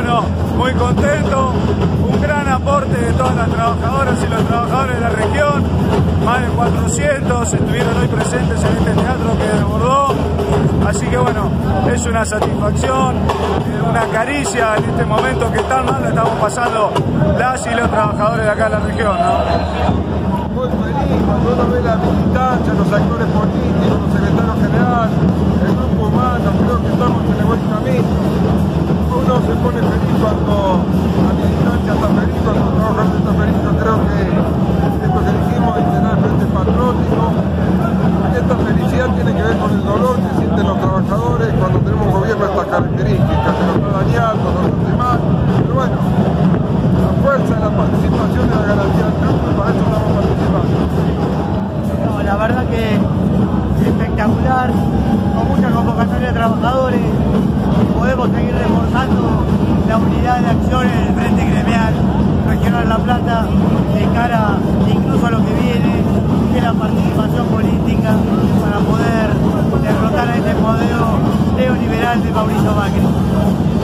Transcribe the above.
bueno, muy contento, un gran aporte de todas las trabajadoras y los trabajadores de la región, más de 400 estuvieron hoy presentes en este teatro que desbordó, así que bueno, es una satisfacción, eh, una caricia en este momento que tan mal estamos pasando las y los trabajadores de acá de la región. Muy feliz cuando uno ve la militancia, los actores políticos, pone feliz cuando la militancia está feliz, cuando los. Creo que esto que dijimos de tener frente patriótico, esta felicidad tiene que ver con el dolor que sienten los trabajadores cuando tenemos un gobierno de estas características, que nos está dañando, hace mal. Pero bueno, la fuerza de la participación y la garantía del triunfo, para eso estamos participando. No, la verdad que espectacular, con mucha convocatoria de trabajadores, podemos seguir reforzando la unidad de acciones del Frente Gremial Regional La Plata de cara incluso a lo que viene, que es la participación política para poder derrotar a este modelo neoliberal de Mauricio Macri.